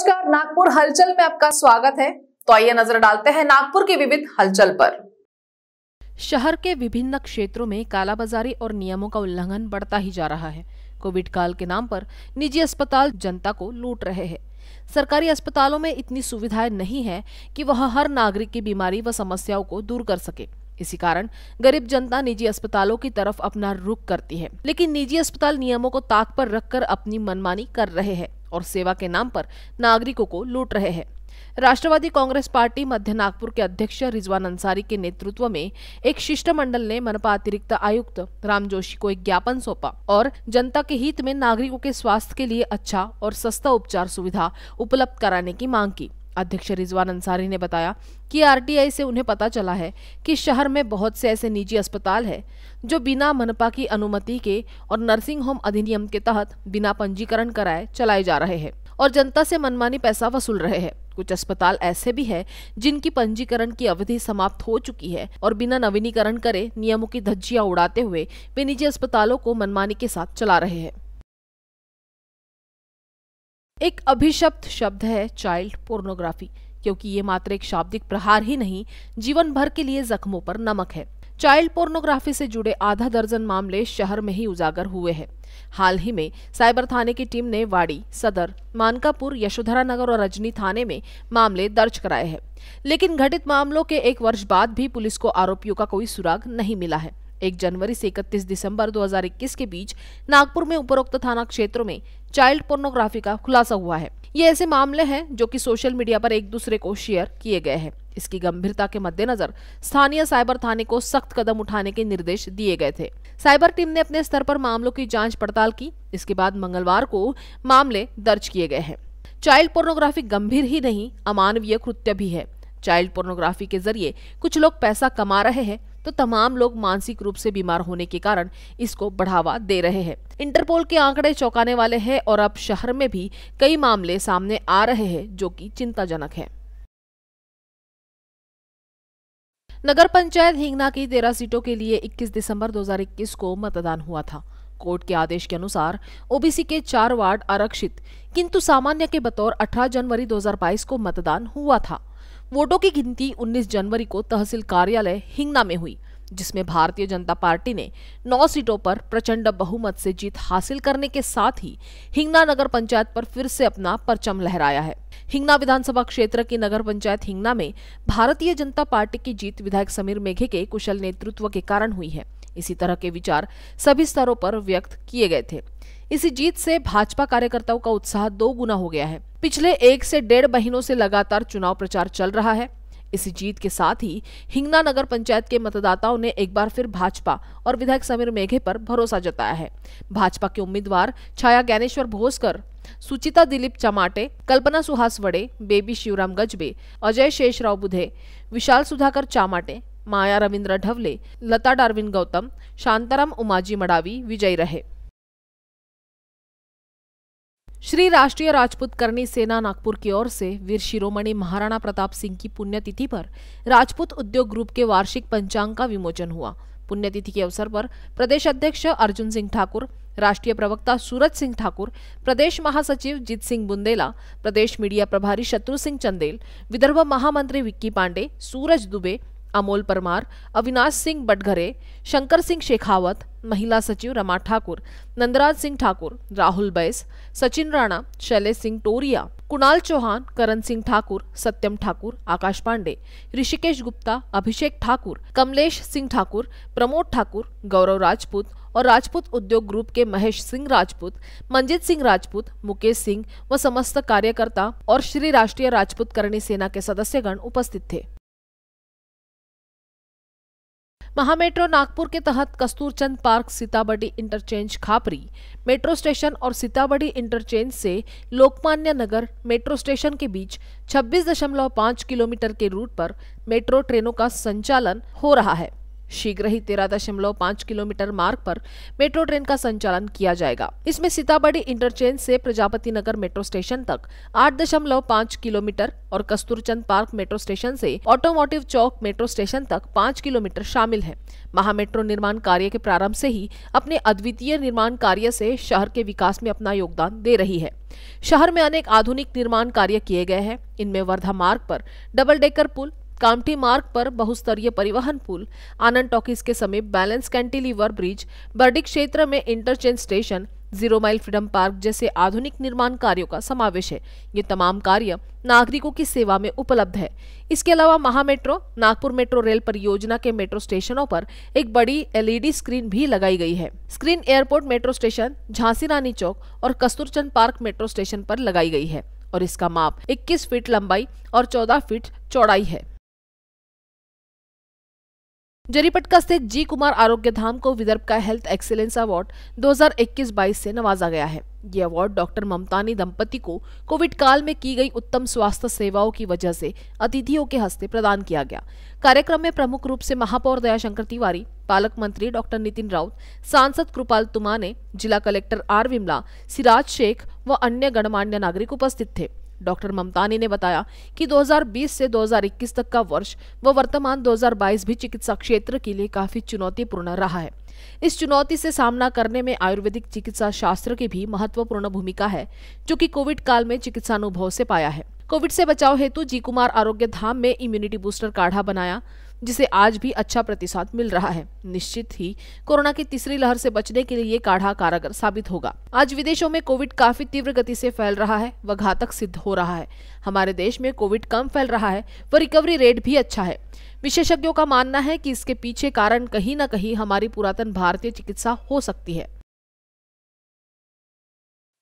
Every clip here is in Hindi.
नमस्कार, नागपुर हलचल में आपका स्वागत है। तो आइए नज़र डालते हैं नागपुर की विविध हलचल पर। शहर के विभिन्न क्षेत्रों में कालाबाजारी और नियमों का उल्लंघन बढ़ता ही जा रहा है। कोविड काल के नाम पर निजी अस्पताल जनता को लूट रहे हैं। सरकारी अस्पतालों में इतनी सुविधाएँ नहीं है कि वह हर नागरिक की बीमारी व समस्याओं को दूर कर सके। इसी कारण गरीब जनता निजी अस्पतालों की तरफ़ अपना रुख करती है। लेकिन निजी अस्पताल नियमों को ताक पर रखकर अपनी मनमानी कर रहे हैं और सेवा के नाम पर नागरिकों को लूट रहे हैं। राष्ट्रवादी कांग्रेस पार्टी मध्य नागपुर के अध्यक्ष रिजवान अंसारी के नेतृत्व में एक शिष्टमंडल ने मनपा अतिरिक्त आयुक्त राम जोशी को एक ज्ञापन सौंपा और जनता के हित में नागरिकों के स्वास्थ्य के लिए अच्छा और सस्ता उपचार सुविधा उपलब्ध कराने की मांग की। अध्यक्ष रिजवान अंसारी ने बताया कि आरटीआई से उन्हें पता चला है कि शहर में बहुत से ऐसे निजी अस्पताल हैं, जो बिना मनपा की अनुमति के और नर्सिंग होम अधिनियम के तहत बिना पंजीकरण कराए चलाए जा रहे हैं और जनता से मनमानी पैसा वसूल रहे हैं। कुछ अस्पताल ऐसे भी हैं, जिनकी पंजीकरण की अवधि समाप्त हो चुकी है और बिना नवीनीकरण करे नियमों की धज्जियाँ उड़ाते हुए वे निजी अस्पतालों को मनमानी के साथ चला रहे हैं। एक अभिशप्त शब्द है चाइल्ड पोर्नोग्राफी क्योंकि ये मात्र एक शाब्दिक प्रहार ही नहीं, जीवन भर के लिए जख्मों पर नमक है। चाइल्ड पोर्नोग्राफी से जुड़े आधा दर्जन मामले शहर में ही उजागर हुए हैं। हाल ही में साइबर थाने की टीम ने वाड़ी, सदर, मानकापुर, यशोधरा नगर और रजनी थाने में मामले दर्ज कराए हैं। लेकिन घटित मामलों के एक वर्ष बाद भी पुलिस को आरोपियों का कोई सुराग नहीं मिला है। एक जनवरी से 31 दिसंबर 2021 के बीच नागपुर में उपरोक्त थाना क्षेत्रों में चाइल्ड पोर्नोग्राफी का खुलासा हुआ है। ये ऐसे मामले हैं जो कि सोशल मीडिया पर एक दूसरे को शेयर किए गए हैं। इसकी गंभीरता के मद्देनजर स्थानीय साइबर थाने को सख्त कदम उठाने के निर्देश दिए गए थे। साइबर टीम ने अपने स्तर पर मामलों की जाँच पड़ताल की। इसके बाद मंगलवार को मामले दर्ज किए गए हैं। चाइल्ड पोर्नोग्राफी गंभीर ही नहीं, अमानवीय कृत्य भी है। चाइल्ड पोर्नोग्राफी के ज़रिए कुछ लोग पैसा कमा रहे हैं तो तमाम लोग मानसिक रूप से बीमार होने के कारण इसको बढ़ावा दे रहे हैं। इंटरपोल के आंकड़े चौंकाने वाले हैं और अब शहर में भी कई मामले सामने आ रहे हैं जो कि चिंताजनक है। नगर पंचायत हिंगना की तेरह सीटों के लिए 21 दिसंबर 2021 को मतदान हुआ था। कोर्ट के आदेश के अनुसार ओबीसी के चार वार्ड आरक्षित, किंतु सामान्य के बतौर 18 जनवरी 2022 को मतदान हुआ था। वोटों की गिनती 19 जनवरी को तहसील कार्यालय हिंगना में हुई, जिसमें भारतीय जनता पार्टी ने नौ सीटों पर प्रचंड बहुमत से जीत हासिल करने के साथ ही हिंगना नगर पंचायत पर फिर से अपना परचम लहराया है। हिंगना विधानसभा क्षेत्र की नगर पंचायत हिंगना में भारतीय जनता पार्टी की जीत विधायक समीर मेघे के कुशल नेतृत्व के कारण हुई है। इसी तरह के विचार सभी स्तरों पर व्यक्त किए गए थे। इसी जीत से भाजपा कार्यकर्ताओं का उत्साह दो गुना हो गया है। पिछले एक से डेढ़ महीनों से लगातार चुनाव प्रचार चल रहा है। इस जीत के साथ ही हिंगना नगर पंचायत के मतदाताओं ने एक बार फिर भाजपा और विधायक समीर मेघे पर भरोसा जताया है। भाजपा के उम्मीदवार छाया ज्ञानेश्वर भोसकर, सुचिता दिलीप चमाटे, कल्पना सुहास वड़े, बेबी शिवराम गजबे, अजय शेषराव बुधे, विशाल सुधाकर चामाटे माया रविंद्र ढवले, लता डार्विन गौतम, शांताराम उमाजी मडावी, विजयी रहे। श्री राष्ट्रीय राजपूत करनी सेना नागपुर की ओर से वीर शिरोमणि महाराणा प्रताप सिंह की पुण्यतिथि पर राजपूत उद्योग ग्रुप के वार्षिक पंचांग का विमोचन हुआ। पुण्यतिथि के अवसर पर प्रदेश अध्यक्ष अर्जुन सिंह ठाकुर, राष्ट्रीय प्रवक्ता सूरज सिंह ठाकुर, प्रदेश महासचिव जीत सिंह बुंदेला, प्रदेश मीडिया प्रभारी शत्रु सिंह चंदेल, विदर्भ महामंत्री विक्की पांडे, सूरज दुबे अमोल परमार, अविनाश सिंह बटघरे, शंकर सिंह शेखावत, महिला सचिव रमा ठाकुर, नंदराज सिंह ठाकुर, राहुल बैस, सचिन राणा, शैलेश सिंह टोरिया, कुणाल चौहान, करण सिंह ठाकुर, सत्यम ठाकुर, आकाश पांडे, ऋषिकेश गुप्ता, अभिषेक ठाकुर, कमलेश सिंह ठाकुर, प्रमोद ठाकुर, गौरव राजपूत और राजपूत उद्योग ग्रुप के महेश सिंह राजपूत, मंजित सिंह राजपूत, मुकेश सिंह व समस्त कार्यकर्ता और श्री राष्ट्रीय राजपूत करणी सेना के सदस्यगण उपस्थित थे। महामेट्रो नागपुर के तहत Kasturchand park Sitabardi interchange Khapri. Metro station और सीताबड़ी इंटरचेंज से लोकमान्य नगर मेट्रो स्टेशन के बीच 26.5 किलोमीटर के रूट पर मेट्रो ट्रेनों का संचालन हो रहा है। शीघ्र ही तेरह दशमलव पाँच किलोमीटर मार्ग पर मेट्रो ट्रेन का संचालन किया जाएगा। इसमें सीताबड़ी इंटरचेंज से प्रजापति नगर मेट्रो स्टेशन तक आठ दशमलव पाँच किलोमीटर और कस्तूरचंद पार्क मेट्रो स्टेशन से ऑटोमोटिव चौक मेट्रो स्टेशन तक पाँच किलोमीटर शामिल है। महा मेट्रो निर्माण कार्य के प्रारंभ से ही अपने अद्वितीय निर्माण कार्य से शहर के विकास में अपना योगदान दे रही है। शहर में अनेक आधुनिक निर्माण कार्य किए गए हैं। इनमें वर्धा मार्ग पर डबल डेकर पुल कामठी मार्ग पर बहुस्तरीय परिवहन पुल, आनंद टॉकीज के समीप बैलेंस कैंटिलीवर ब्रिज, बर्डी क्षेत्र में interchange station, zero mile freedom park जैसे आधुनिक निर्माण कार्यों का समावेश है। ये तमाम कार्य नागरिकों की सेवा में उपलब्ध है। इसके अलावा महा मेट्रो नागपुर मेट्रो रेल परियोजना के मेट्रो स्टेशनों पर एक बड़ी एलईडी स्क्रीन भी लगाई गई है। Screen airport metro station, Jhansi Rani Chowk और कस्तूरचंद पार्क मेट्रो स्टेशन पर लगाई गई है और इसका माप 21 फीट लंबाई और 14 फीट चौड़ाई है। जरीपटका स्थित जी कुमार आरोग्य धाम को विदर्भ का हेल्थ एक्सीलेंस अवार्ड 2021-22 से नवाजा गया है। ये अवार्ड डॉक्टर ममतानी दंपति को कोविड काल में की गई उत्तम स्वास्थ्य सेवाओं की वजह से अतिथियों के हस्ते प्रदान किया गया। कार्यक्रम में प्रमुख रूप से महापौर दयाशंकर तिवारी, पालक मंत्री डॉक्टर नितिन राउत, सांसद कृपाल तुमाने, जिला कलेक्टर आर विमला, सिराज शेख व अन्य गणमान्य नागरिक उपस्थित थे। डॉक्टर ममतानी ने बताया कि 2020 से 2021 तक का वर्ष व वर्तमान 2022 भी चिकित्सा क्षेत्र के लिए काफ़ी चुनौतीपूर्ण रहा है। इस चुनौती से सामना करने में आयुर्वेदिक चिकित्सा शास्त्र की भी महत्वपूर्ण भूमिका है, जो कि कोविड काल में चिकित्सा अनुभव से पाया है। कोविड से बचाव हेतु जी कुमार आरोग्य धाम में इम्यूनिटी बूस्टर काढ़ा बनाया जिसे आज भी अच्छा प्रतिसाद मिल रहा है। निश्चित ही कोरोना की तीसरी लहर से बचने के लिए ये काढ़ा कारगर साबित होगा। आज विदेशों में कोविड काफ़ी तीव्र गति से फैल रहा है व घातक सिद्ध हो रहा है। हमारे देश में कोविड कम फैल रहा है व रिकवरी रेट भी अच्छा है। विशेषज्ञों का मानना है कि इसके पीछे कारण कहीं न कहीं हमारी पुरातन भारतीय चिकित्सा हो सकती है।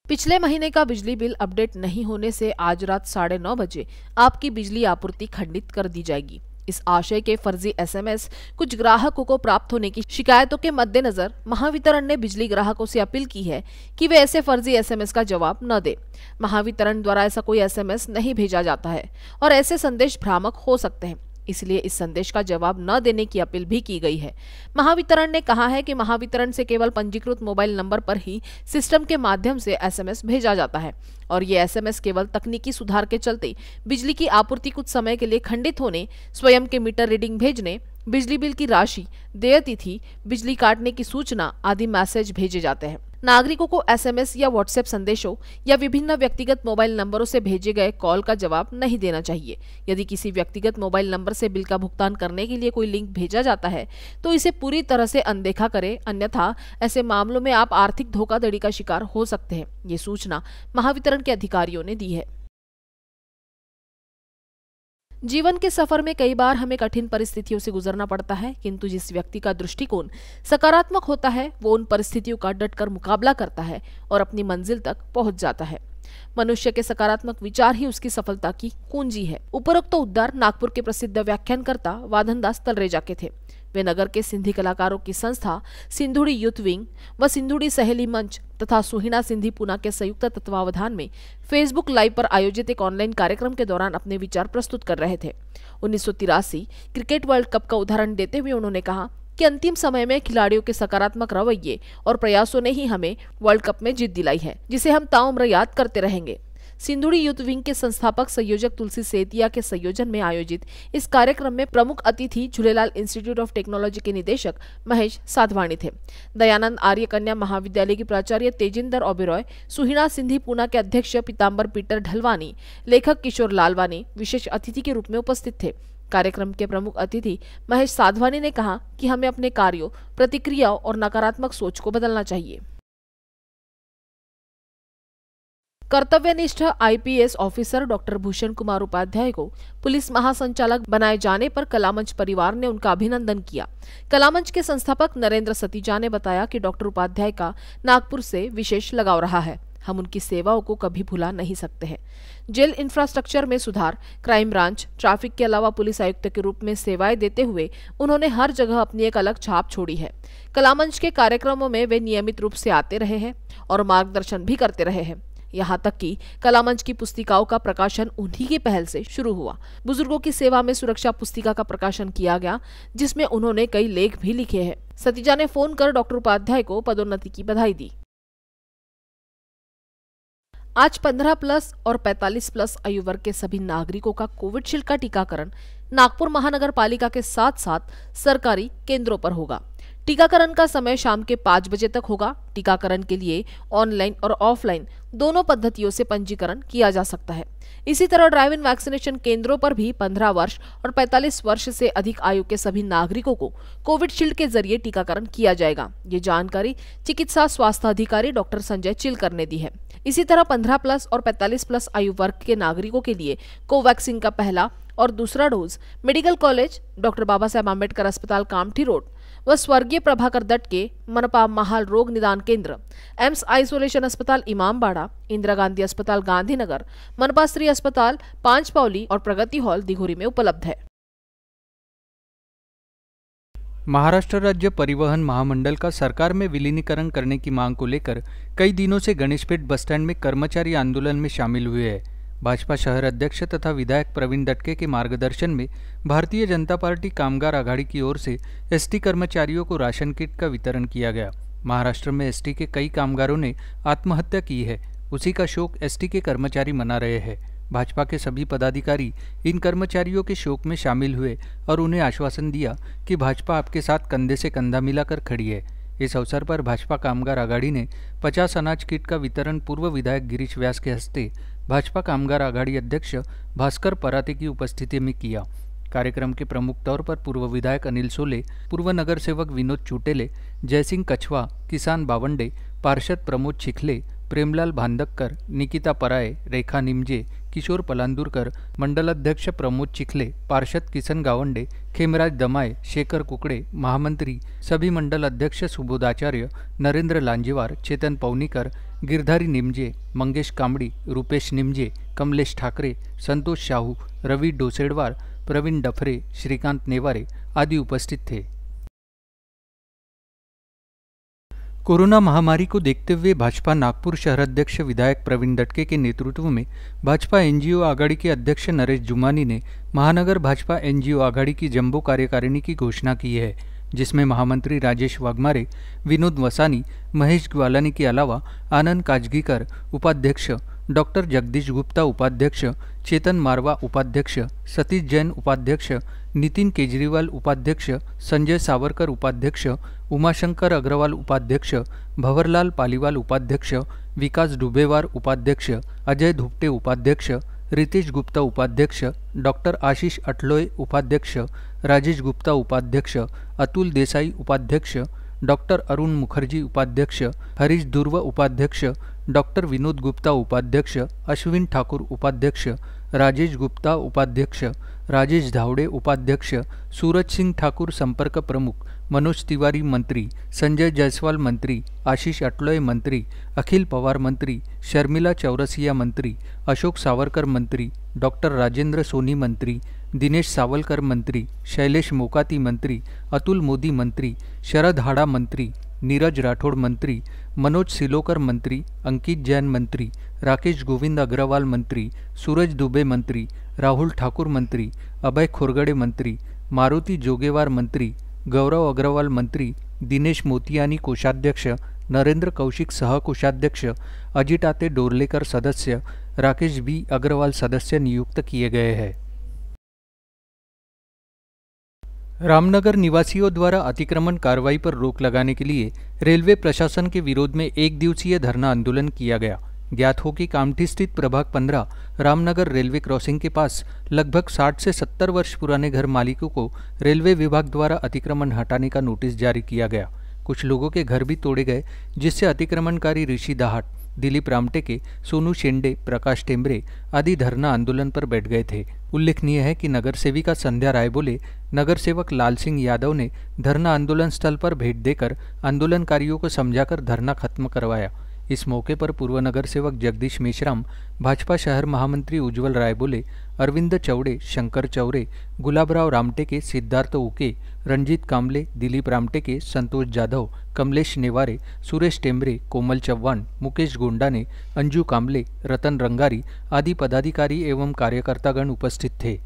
पिछले महीने का बिजली बिल अपडेट नहीं होने से आज रात साढ़े नौ बजे आपकी बिजली आपूर्ति खंडित कर दी जाएगी। इस आशय के फर्जी एसएमएस कुछ ग्राहकों को प्राप्त होने की शिकायतों के मद्देनजर महावितरण ने बिजली ग्राहकों से अपील की है कि वे ऐसे फर्जी एसएमएस का जवाब न दे। महावितरण द्वारा ऐसा कोई एसएमएस नहीं भेजा जाता है और ऐसे संदेश भ्रामक हो सकते हैं। इसलिए इस संदेश का जवाब न देने की अपील भी की गई है। महावितरण ने कहा है कि महावितरण से केवल पंजीकृत मोबाइल नंबर पर ही सिस्टम के माध्यम से एसएमएस भेजा जाता है और ये एसएमएस केवल तकनीकी सुधार के चलते बिजली की आपूर्ति कुछ समय के लिए खंडित होने, स्वयं के मीटर रीडिंग भेजने, बिजली बिल की राशि, देय तिथि, बिजली काटने की सूचना आदि मैसेज भेजे जाते हैं। नागरिकों को एसएमएस या व्हाट्सएप संदेशों या विभिन्न व्यक्तिगत मोबाइल नंबरों से भेजे गए कॉल का जवाब नहीं देना चाहिए। यदि किसी व्यक्तिगत मोबाइल नंबर से बिल का भुगतान करने के लिए कोई लिंक भेजा जाता है तो इसे पूरी तरह से अनदेखा करें, अन्यथा ऐसे मामलों में आप आर्थिक धोखाधड़ी का शिकार हो सकते हैं। ये सूचना महावितरण के अधिकारियों ने दी है। जीवन के सफ़र में कई बार हमें कठिन परिस्थितियों से गुजरना पड़ता है, किंतु जिस व्यक्ति का दृष्टिकोण सकारात्मक होता है, वो उन परिस्थितियों का डटकर मुकाबला करता है और अपनी मंजिल तक पहुँच जाता है। मनुष्य के सकारात्मक विचार ही उसकी सफलता की कुंजी है। उपरोक्त तो उद्धार नागपुर के प्रसिद्ध व्याख्यानकर्ता वाधनदास तलरेजा के थे। वे नगर के सिंधी कलाकारों की संस्था, सिंधुड़ी यूथ विंग व सिंधुड़ी सहेली मंच तथा सुहिना सिंधी पुना के संयुक्त तत्वावधान में फेसबुक लाइव पर आयोजित एक ऑनलाइन कार्यक्रम के दौरान अपने विचार प्रस्तुत कर रहे थे। उन्नीस सौ तिरासी क्रिकेट वर्ल्ड कप का उदाहरण देते हुए उन्होंने कहा कि अंतिम समय में खिलाड़ियों के सकारात्मक रवैये और प्रयासों ने ही हमें वर्ल्ड कप में जीत दिलाई है, जिसे हम ताउम्र याद करते रहेंगे। सिंधुड़ी यूथ विंग के संस्थापक संयोजक तुलसी सेतिया के संयोजन में आयोजित इस कार्यक्रम में प्रमुख अतिथि झूलेलाल इंस्टीट्यूट ऑफ़ टेक्नोलॉजी के निदेशक महेश साधवानी थे। दयानंद आर्य कन्या महाविद्यालय की प्राचार्य तेजिंदर ओबेरॉय सुहिना सिंधी पूना के अध्यक्ष पीताम्बर पीटर ढलवानी, लेखक किशोर लालवानी विशेष अतिथि के रूप में उपस्थित थे। कार्यक्रम के प्रमुख अतिथि महेश साधवानी ने कहा कि हमें अपने कार्यों, प्रतिक्रियाओं और नकारात्मक सोच को बदलना चाहिए। कर्तव्यनिष्ठ IPS officer doctor Bhushan Kumar Upadhyay को पुलिस महासंचालक बनाए जाने पर कलामंच परिवार ने उनका अभिनंदन किया। कलामंच के संस्थापक नरेंद्र सतीजा ने बताया कि डॉक्टर उपाध्याय का नागपुर से विशेष लगाव रहा है। हम उनकी सेवाओं को कभी भुला नहीं सकते हैं। जेल इंफ्रास्ट्रक्चर में सुधार, क्राइम ब्रांच, ट्रैफ़िक के अलावा पुलिस आयुक्त के रूप में सेवाएँ देते हुए उन्होंने हर जगह अपनी एक अलग छाप छोड़ी है। कलामंच के कार्यक्रमों में वे नियमित रूप से आते रहे हैं और मार्गदर्शन भी करते रहे हैं। यहाँ तक कि कलामंच की पुस्तिकाओं का प्रकाशन उन्हीं की पहल से शुरू हुआ। बुज़ुर्गों की सेवा में सुरक्षा पुस्तिका का प्रकाशन किया गया, जिसमें उन्होंने कई लेख भी लिखे हैं। सतीजा ने फ़ोन कर डॉक्टर उपाध्याय को पदोन्नति की बधाई दी। आज 15 प्लस और 45 प्लस आयु वर्ग के सभी नागरिकों का कोविडशील्ड का टीकाकरण नागपुर महानगर पालिका के साथ साथ सरकारी केंद्रों पर होगा। टीकाकरण का समय शाम के पाँच बजे तक होगा। टीकाकरण के लिए ऑनलाइन और ऑफलाइन दोनों पद्धतियों से पंजीकरण किया जा सकता है। इसी तरह ड्राइव इन वैक्सीनेशन केंद्रों पर भी 15 वर्ष और 45 वर्ष से अधिक आयु के सभी नागरिकों को कोविडशील्ड के ज़रिए टीकाकरण किया जाएगा। ये जानकारी चिकित्सा स्वास्थ्य अधिकारी डॉक्टर संजय चिलकर ने दी है। इसी तरह 15 प्लस और 45 प्लस आयु वर्ग के नागरिकों के लिए कोवैक्सीन का पहला और दूसरा dose medical college doctor Baba Saheb Ambedkar अस्पताल कामठी रोड व स्वर्गीय प्रभाकर दत्त के मनपा महाल रोग निदान केंद्र, एम्स आइसोलेशन अस्पताल इमामबाड़ा, इंदिरा गांधी अस्पताल गांधीनगर, मनपा स्त्री अस्पताल पाँच पावली और प्रगति हॉल दिघोरी में उपलब्ध है। महाराष्ट्र राज्य परिवहन महामंडल का सरकार में विलीनीकरण करने की मांग को लेकर कई दिनों से गणेशपेट बस स्टैंड में कर्मचारी आंदोलन में शामिल हुए हैं। भाजपा शहर अध्यक्ष तथा विधायक प्रवीण दटके के मार्गदर्शन में भारतीय जनता पार्टी कामगार आघाड़ी की ओर से एसटी कर्मचारियों को राशन किट का वितरण किया गया। महाराष्ट्र में एसटी के कई कामगारों ने आत्महत्या की है। उसी का शोक एसटी के कर्मचारी मना रहे हैं। भाजपा के सभी पदाधिकारी इन कर्मचारियों के शोक में शामिल हुए और उन्हें आश्वासन दिया कि भाजपा आपके साथ कंधे से कंधा मिलाकर खड़ी है। इस अवसर पर भाजपा कामगार आघाड़ी ने 50 अनाज किट का वितरण पूर्व विधायक गिरीश व्यास के हस्ते भाजपा कामगार आघाड़ी अध्यक्ष भास्कर पराते की उपस्थिति में किया। कार्यक्रम के प्रमुख तौर पर पूर्व विधायक अनिल सोले, पूर्व नगर सेवक विनोद चुटेले, जयसिंह कछवा, किसान बावंडे, पार्षद प्रमोद छिखले, प्रेमलाल भांदक्कर, निकिता पराय, रेखा निमजे, किशोर पलांदूरकर, मंडलाध्यक्ष प्रमोद चिखले पार्षद किसन गावंडे, खेमराज दमाय, शेखर कुकडे, महामंत्री, सभी मंडल अध्यक्ष सुबोधाचार्य, नरेंद्र लांजेवार, चेतन पवनीकर गिरधारी निमजे, मंगेश कामडी रुपेश निमजे, कमलेश ठाकरे, संतोष शाहू, रवि डोसेडवार, प्रवीण डफरे, श्रीकांत नेवारे आदि उपस्थित थे। कोरोना महामारी को देखते हुए भाजपा नागपुर शहर अध्यक्ष विधायक प्रवीण दटके के नेतृत्व में भाजपा एनजीओ आघाड़ी के अध्यक्ष नरेश जुमानी ने महानगर भाजपा एनजीओ आघाड़ी की जम्बो कार्यकारिणी की घोषणा की है। जिसमें महामंत्री राजेश वाघमारे, विनोद वसानी, महेश ग्वालानी के अलावा आनंद काजगीकर, उपाध्यक्ष, डॉक्टर जगदीश गुप्ता उपाध्यक्ष, चेतन मारवा उपाध्यक्ष, सतीश जैन उपाध्यक्ष, नितिन केजरीवाल उपाध्यक्ष, संजय सावरकर उपाध्यक्ष, उमाशंकर अग्रवाल उपाध्यक्ष, भवरलाल पालीवाल उपाध्यक्ष, विकास डुबेवार उपाध्यक्ष, अजय धुपटे उपाध्यक्ष रितेश गुप्ता उपाध्यक्ष, डॉक्टर आशीष अटलोय उपाध्यक्ष, राजेश गुप्ता उपाध्यक्ष, अतुल देसाई उपाध्यक्ष, डॉक्टर अरुण मुखर्जी उपाध्यक्ष, हरीश दुर्व उपाध्यक्ष, डॉक्टर विनोद गुप्ता उपाध्यक्ष, अश्विन ठाकुर उपाध्यक्ष, राजेश गुप्ता उपाध्यक्ष, राजेश धावड़े उपाध्यक्ष, सूरज सिंह ठाकुर संपर्क प्रमुख मनोज तिवारी मंत्री, संजय जायसवाल मंत्री, आशीष अटलोय मंत्री, अखिल पवार मंत्री, शर्मिला चौरसिया मंत्री, अशोक सावरकर मंत्री, डॉक्टर राजेंद्र सोनी मंत्री, दिनेश सावलकर मंत्री, शैलेश मोकाती मंत्री, अतुल मोदी मंत्री, शरद हाड़ा मंत्री, नीरज राठौड़ मंत्री, मनोज सिलोकर मंत्री, अंकित जैन मंत्री, राकेश गोविंद अग्रवाल मंत्री, सूरज दुबे मंत्री, राहुल ठाकुर मंत्री, अभय खोरगड़े मंत्री, मारुति जोगेवार मंत्री गौरव अग्रवाल मंत्री दिनेश मोतियानी कोषाध्यक्ष नरेंद्र कौशिक सहकोषाध्यक्ष अजिताते डोरलेकर सदस्य, राकेश बी. अग्रवाल सदस्य नियुक्त किए गए हैं. रामनगर निवासियों द्वारा अतिक्रमण कार्रवाई पर रोक लगाने के लिए रेलवे प्रशासन के विरोध में एक दिवसीय धरना आंदोलन किया गया। ज्ञात हो कि कामठी स्थित प्रभाग 15 रामनगर रेलवे क्रॉसिंग के पास लगभग 60 से 70 वर्ष पुराने घर मालिकों को रेलवे विभाग द्वारा अतिक्रमण हटाने का नोटिस जारी किया गया। कुछ लोगों के घर भी तोड़े गए, जिससे अतिक्रमणकारी ऋषि दाहट, दिलीप रामटेके सोनू शेंडे, प्रकाश टेम्बरे आदि धरना आंदोलन पर बैठ गए थे। उल्लेखनीय है कि नगर सेविका संध्या राय बोले, नगर सेवक लाल सिंह यादव ने धरना आंदोलन स्थल पर भेंट देकर आंदोलनकारियों को समझाकर धरना खत्म करवाया। इस मौके पर पूर्व नगर सेवक जगदीश मेश्राम, भाजपा शहर महामंत्री उज्ज्वल रायबोले अरविंद चौड़े, शंकर चौरे, गुलाबराव रामटेके सिद्धार्थ उके रंजीत कामले दिलीप रामटेके संतोष जाधव, कमलेश नेवारे, सुरेश टेम्बरे कोमल चव्हाण, मुकेश गोंडाने, अंजू कामले रतन रंगारी आदि पदाधिकारी एवं कार्यकर्तागण उपस्थित थे।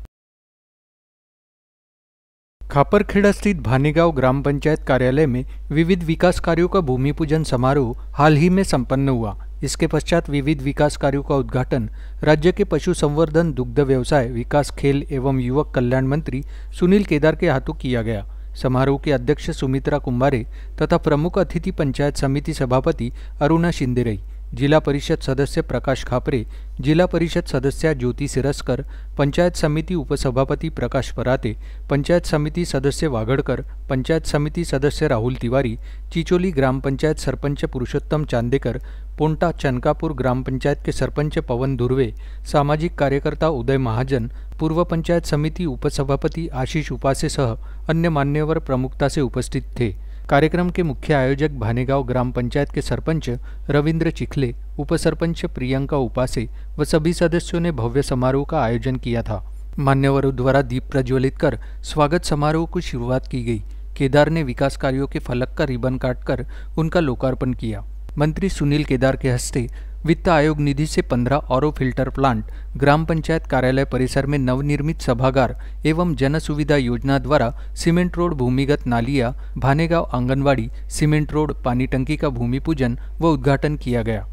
खापरखेड़ा स्थित भानेगांव ग्राम पंचायत कार्यालय में विविध विकास कार्यों का भूमि पूजन समारोह हाल ही में संपन्न हुआ। इसके पश्चात विविध विकास कार्यों का उद्घाटन राज्य के पशु संवर्धन दुग्ध व्यवसाय, विकास खेल एवं युवक कल्याण मंत्री सुनील केदार के हाथों किया गया। समारोह के अध्यक्ष सुमित्रा कुंभारे तथा प्रमुख अतिथि पंचायत समिति सभापति अरुणा शिंदे रही। जिला परिषद सदस्य प्रकाश खापरे, जिला परिषद सदस्य ज्योति सिरस्कर, पंचायत समिति उपसभापति प्रकाश पराते, पंचायत समिति सदस्य वागड़कर पंचायत समिति सदस्य राहुल तिवारी, चिचोली ग्राम पंचायत सरपंच पुरुषोत्तम चांदेकर, पोंटा चनकापुर ग्राम पंचायत के सरपंच पवन धुर्वे सामाजिक कार्यकर्ता उदय महाजन, पूर्व पंचायत समिति उपसभापति आशीष उपासे सह अन्य मान्यवर प्रमुखता से उपस्थित थे। कार्यक्रम के मुख्य आयोजक भानेगांव ग्राम पंचायत के सरपंच रविंद्र चिखले, उपसरपंच प्रियंका उपासे व सभी सदस्यों ने भव्य समारोह का आयोजन किया था। मान्यवरों द्वारा दीप प्रज्वलित कर स्वागत समारोह की शुरुआत की गई। केदार ने विकास कार्यों के फलक का रिबन काटकर उनका लोकार्पण किया। मंत्री सुनील केदार के हस्ते वित्त आयोग निधि से 15 ऑरो फ़िल्टर प्लांट, ग्राम पंचायत कार्यालय परिसर में नवनिर्मित सभागार एवं जन सुविधा योजना द्वारा सीमेंट रोड भूमिगत नालिया, भानेगांव आंगनवाड़ी, सीमेंट रोड पानी टंकी का भूमि पूजन व उद्घाटन किया गया।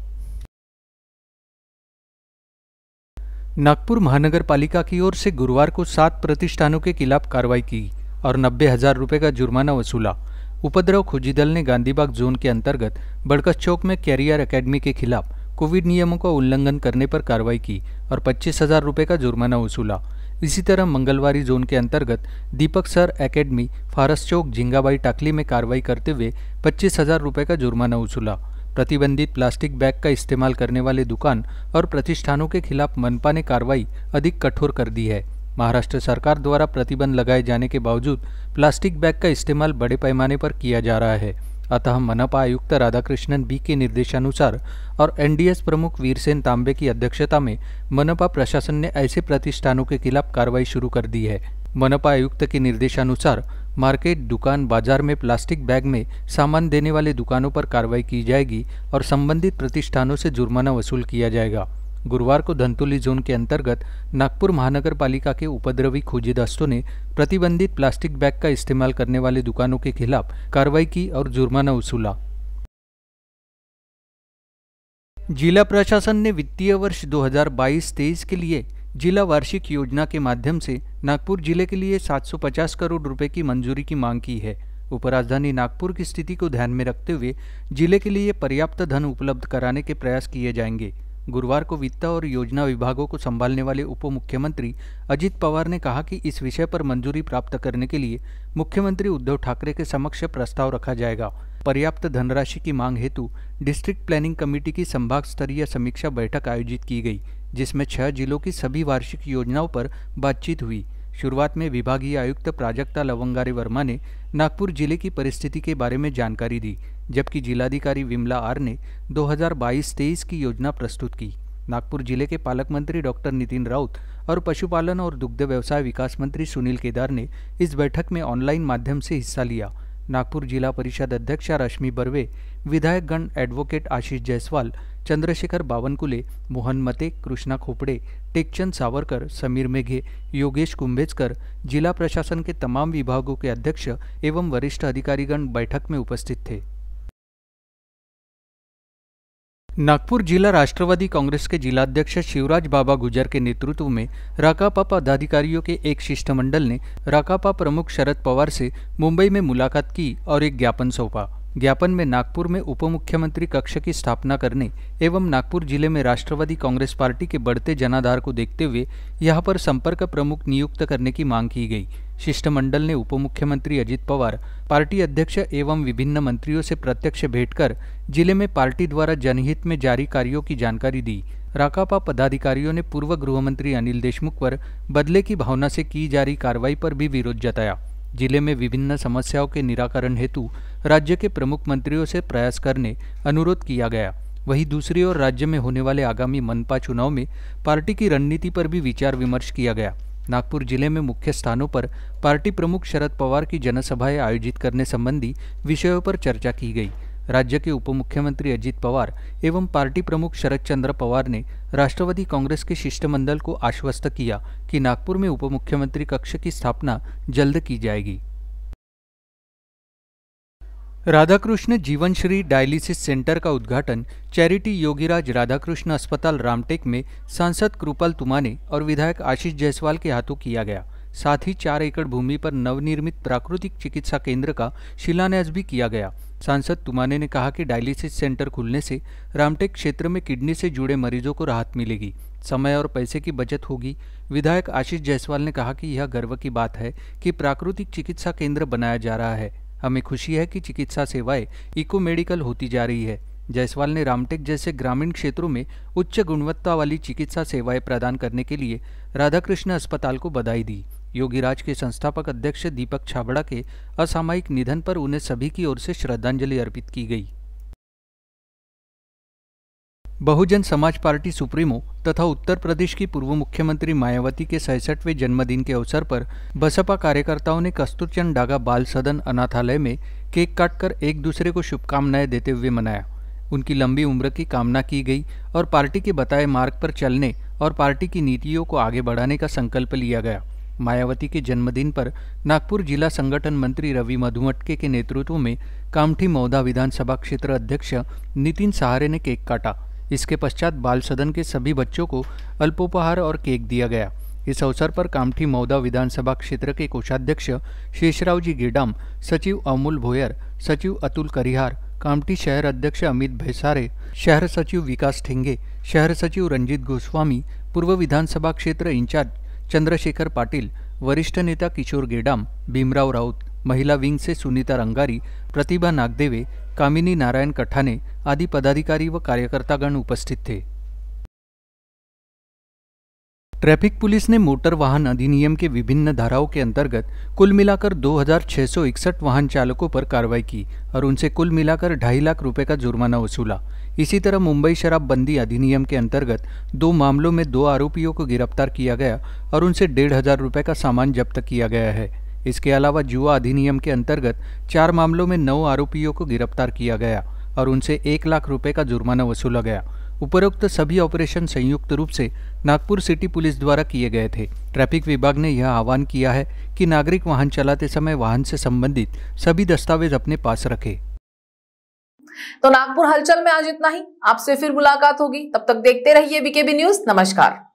नागपुर महानगर पालिका की ओर से गुरुवार को सात प्रतिष्ठानों के खिलाफ कार्रवाई की और नब्बे हज़ार रुपये का जुर्माना वसूला। उपद्रव खोजी दल ने गांधीबाग जोन के अंतर्गत बड़कस चौक में कैरियर एकेडमी के खिलाफ कोविड नियमों का उल्लंघन करने पर कार्रवाई की और पच्चीस हज़ार रुपये का जुर्माना वसूला। इसी तरह मंगलवारी जोन के अंतर्गत दीपक सर एकेडमी, फारस चौक, झिंगाबाई टाकली में कार्रवाई करते हुए पच्चीस हज़ार रुपये का जुर्माना वसूला। प्रतिबंधित प्लास्टिक बैग का इस्तेमाल करने वाले दुकान और प्रतिष्ठानों के खिलाफ मनपा ने कार्रवाई अधिक कठोर कर दी है। महाराष्ट्र सरकार द्वारा प्रतिबंध लगाए जाने के बावजूद प्लास्टिक बैग का इस्तेमाल बड़े पैमाने पर किया जा रहा है। अतः मनपा आयुक्त राधाकृष्णन बी के निर्देशानुसार और एनडीएस प्रमुख वीरसेन तांबे की अध्यक्षता में मनपा प्रशासन ने ऐसे प्रतिष्ठानों के खिलाफ कार्रवाई शुरू कर दी है। मनपा आयुक्त के निर्देशानुसार मार्केट, दुकान, बाज़ार में प्लास्टिक बैग में सामान देने वाले दुकानों पर कार्रवाई की जाएगी और संबंधित प्रतिष्ठानों से जुर्माना वसूल किया जाएगा। गुरुवार को धंतुली जोन के अंतर्गत नागपुर महानगर पालिका के उपद्रवी खोजी दस्तों ने प्रतिबंधित प्लास्टिक बैग का इस्तेमाल करने वाले दुकानों के खिलाफ कार्रवाई की और जुर्माना वसूला। जिला प्रशासन ने वित्तीय वर्ष 2022-23 के लिए जिला वार्षिक योजना के माध्यम से नागपुर ज़िले के लिए 750 करोड़ रुपए की मंजूरी की मांग की है। उपराजधानी नागपुर की स्थिति को ध्यान में रखते हुए ज़िले के लिए पर्याप्त धन उपलब्ध कराने के प्रयास किए जाएँगे। गुरुवार को वित्त और योजना विभागों को संभालने वाले उप मुख्यमंत्री अजित पवार ने कहा कि इस विषय पर मंजूरी प्राप्त करने के लिए मुख्यमंत्री उद्धव ठाकरे के समक्ष प्रस्ताव रखा जाएगा। पर्याप्त धनराशि की मांग हेतु डिस्ट्रिक्ट प्लानिंग कमेटी की संभाग स्तरीय समीक्षा बैठक आयोजित की गई, जिसमें छह जिलों की सभी वार्षिक योजनाओं पर बातचीत हुई। शुरुआत में विभागीय आयुक्त प्राजक्ता लवंगारे वर्मा ने नागपुर ज़िले की परिस्थिति के बारे में जानकारी दी, जबकि जिलाधिकारी विमला आर ने 2022-23 की योजना प्रस्तुत की। नागपुर ज़िले के पालक मंत्री डॉक्टर नितिन राउत और पशुपालन और दुग्ध व्यवसाय विकास मंत्री सुनील केदार ने इस बैठक में ऑनलाइन माध्यम से हिस्सा लिया। नागपुर जिला परिषद अध्यक्षा रश्मि बर्वे, विधायकगण एडवोकेट आशीष जायसवाल चंद्रशेखर बावनकुले, मोहन मते, कृष्णा खोपड़े, टेकचंद सावरकर, समीर मेघे, योगेश कुंभेजकर जिला प्रशासन के तमाम विभागों के अध्यक्ष एवं वरिष्ठ अधिकारीगण बैठक में उपस्थित थे। नागपुर जिला राष्ट्रवादी कांग्रेस के जिलाध्यक्ष शिवराज बाबा गुजर के नेतृत्व में राकापा पदाधिकारियों के एक शिष्टमंडल ने राकापा प्रमुख शरद पवार से मुंबई में मुलाकात की और एक ज्ञापन सौंपा। ज्ञापन में नागपुर में उप मुख्यमंत्री कक्ष की स्थापना करने एवं नागपुर ज़िले में राष्ट्रवादी कांग्रेस पार्टी के बढ़ते जनाधार को देखते हुए यहाँ पर संपर्क प्रमुख नियुक्त करने की मांग की गई। शिष्टमंडल ने उप मुख्यमंत्री अजित पवार, पार्टी अध्यक्ष एवं विभिन्न मंत्रियों से प्रत्यक्ष भेंट कर ज़िले में पार्टी द्वारा जनहित में जारी कार्यों की जानकारी दी। राकापा पदाधिकारियों ने पूर्व गृहमंत्री अनिल देशमुख पर बदले की भावना से की जा रही कार्रवाई पर भी विरोध जताया। ज़िले में विभिन्न समस्याओं के निराकरण हेतु राज्य के प्रमुख मंत्रियों से प्रयास करने अनुरोध किया गया। वहीं दूसरी ओर राज्य में होने वाले आगामी मनपा चुनाव में पार्टी की रणनीति पर भी विचार विमर्श किया गया। नागपुर ज़िले में मुख्य स्थानों पर पार्टी प्रमुख शरद पवार की जनसभाएँ आयोजित करने संबंधी विषयों पर चर्चा की गई। राज्य के उप मुख्यमंत्री अजित पवार एवं पार्टी प्रमुख शरद चंद्र पवार ने राष्ट्रवादी कांग्रेस के शिष्टमंडल को आश्वस्त किया कि नागपुर में उप मुख्यमंत्री कक्ष की स्थापना जल्द की जाएगी। राधाकृष्ण जीवनश्री डायलिसिस सेंटर का उद्घाटन चैरिटी योगीराज राधाकृष्ण अस्पताल रामटेक में सांसद कृपाल तुमाने और विधायक आशीष जायसवाल के हाथों किया गया। साथ ही चार एकड़ भूमि पर नवनिर्मित प्राकृतिक चिकित्सा केंद्र का शिलान्यास भी किया गया। सांसद तुमाने ने कहा कि डायलिसिस सेंटर खुलने से रामटेक क्षेत्र में किडनी से जुड़े मरीजों को राहत मिलेगी। समय और पैसे की बचत होगी। विधायक आशीष जायसवाल ने कहा कि यह गर्व की बात है कि प्राकृतिक चिकित्सा केंद्र बनाया जा रहा है। हमें खुशी है कि चिकित्सा सेवाएँ इको मेडिकल होती जा रही है। जायसवाल ने रामटेक जैसे ग्रामीण क्षेत्रों में उच्च गुणवत्ता वाली चिकित्सा सेवाएँ प्रदान करने के लिए राधाकृष्ण अस्पताल को बधाई दी। योगीराज के संस्थापक अध्यक्ष दीपक छाबड़ा के असामयिक निधन पर उन्हें सभी की ओर से श्रद्धांजलि अर्पित की गई। बहुजन समाज पार्टी सुप्रीमो तथा उत्तर प्रदेश की पूर्व मुख्यमंत्री मायावती के सड़सठवें जन्मदिन के अवसर पर बसपा कार्यकर्ताओं ने कस्तूरचंद डागा बाल सदन अनाथालय में केक काटकर एक दूसरे को शुभकामनाएँ देते हुए मनाया। उनकी लंबी उम्र की कामना की गई और पार्टी के बताए मार्ग पर चलने और पार्टी की नीतियों को आगे बढ़ाने का संकल्प लिया गया। मायावती के जन्मदिन पर नागपुर जिला संगठन मंत्री रवि मधुमटके के नेतृत्व में कामठी मौदा विधानसभा क्षेत्र अध्यक्ष नितिन सहारे ने केक काटा। इसके पश्चात बाल सदन के सभी बच्चों को अल्पोपहार और केक दिया गया। इस अवसर पर कामठी मौदा विधानसभा क्षेत्र के कोषाध्यक्ष शेषराव जी गेडाम, सचिव अमूल भोयर, सचिव अतुल करिहार, कामठी शहर अध्यक्ष अमित भैसारे, शहर सचिव विकास ठेंगे, शहर सचिव रंजीत गोस्वामी, पूर्व विधानसभा क्षेत्र इंचार्ज चंद्रशेखर पाटील वरिष्ठ नेता किशोर गेडाम भीमराव राऊत महिला विंगचे सुनीता रंगारी प्रतिभा नागदेवे कामिनी नारायण कठाने आदी पदाधिकारी व कार्यकर्तागण उपस्थित थे. ट्रैफ़िक पुलिस ने मोटर वाहन अधिनियम के विभिन्न धाराओं के अंतर्गत कुल मिलाकर दो हज़ार छह सौ इकसठ वाहन चालकों पर कार्रवाई की और उनसे कुल मिलाकर ढाई लाख रुपए का जुर्माना वसूला। इसी तरह मुंबई शराब बंदी अधिनियम के अंतर्गत दो मामलों में दो आरोपियों को गिरफ़्तार किया गया और उनसे डेढ़ हज़ार रुपए का सामान जब्त किया गया है। इसके अलावा जुआ अधिनियम के अंतर्गत चार मामलों में नौ आरोपियों को गिरफ़्तार किया गया और उनसे एक लाख रुपए का जुर्माना वसूला गया। उपरोक्त सभी ऑपरेशन संयुक्त रूप से नागपुर सिटी पुलिस द्वारा किए गए थे। ट्रैफ़िक विभाग ने यह आह्वान किया है कि नागरिक वाहन चलाते समय वाहन से संबंधित सभी दस्तावेज़ अपने पास रखे। तो नागपुर हलचल में आज इतना ही। आपसे फिर मुलाकात होगी। तब तक देखते रहिए बीकेबी न्यूज़ नमस्कार।